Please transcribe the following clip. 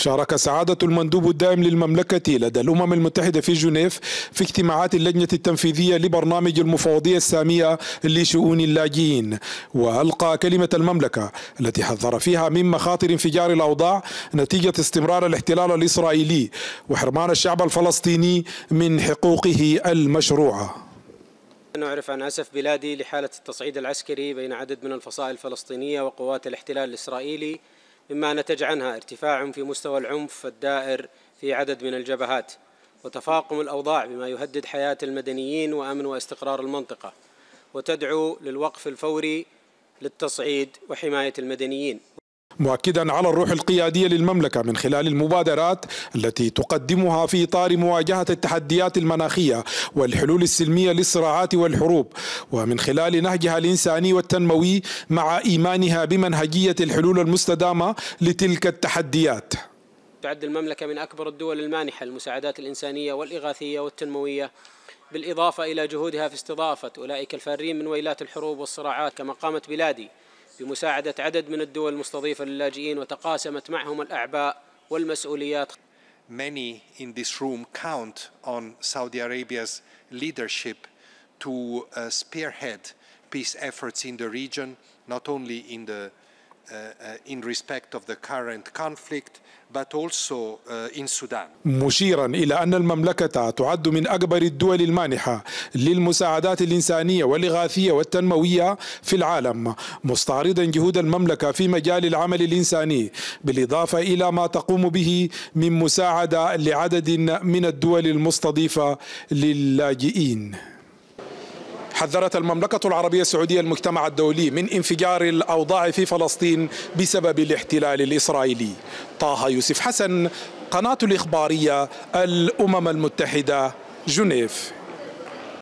شارك سعادة المندوب الدائم للمملكة لدى الأمم المتحدة في جنيف في اجتماعات اللجنة التنفيذية لبرنامج المفوضية السامية لشؤون اللاجئين. وألقى كلمة المملكة التي حذر فيها من مخاطر انفجار الأوضاع نتيجة استمرار الاحتلال الإسرائيلي وحرمان الشعب الفلسطيني من حقوقه المشروعة. نعرف عن أسف بلادي لحالة التصعيد العسكري بين عدد من الفصائل الفلسطينية وقوات الاحتلال الإسرائيلي مما نتج عنها ارتفاع في مستوى العنف الدائر في عدد من الجبهات وتفاقم الأوضاع بما يهدد حياة المدنيين وأمن واستقرار المنطقة وتدعو للوقف الفوري للتصعيد وحماية المدنيين. مؤكدا على الروح القيادية للمملكة من خلال المبادرات التي تقدمها في إطار مواجهة التحديات المناخية والحلول السلمية للصراعات والحروب ومن خلال نهجها الإنساني والتنموي مع إيمانها بمنهجية الحلول المستدامة لتلك التحديات. تعد المملكة من أكبر الدول المانحة للمساعدات الإنسانية والإغاثية والتنموية بالإضافة إلى جهودها في استضافة أولئك الفارين من ويلات الحروب والصراعات كما قامت بلادي بمساعدة عدد من الدول المستضيفة للاجئين وتقاسمت معهم الأعباء والمسؤوليات Many in this room count on Saudi Arabia's leadership to uh, spearhead peace efforts in the region, not only in the Uh, uh, in respect of the current conflict but also uh, in Sudan. مشيرا إلى أن المملكة تعد من أكبر الدول المانحة للمساعدات الإنسانية والإغاثية والتنموية في العالم مستعرضا جهود المملكة في مجال العمل الإنساني بالإضافة إلى ما تقوم به من مساعدة لعدد من الدول المستضيفة للاجئين حذرت المملكة العربية السعودية المجتمع الدولي من انفجار الأوضاع في فلسطين بسبب الاحتلال الإسرائيلي. طه يوسف حسن قناة الإخبارية الأمم المتحدة جنيف.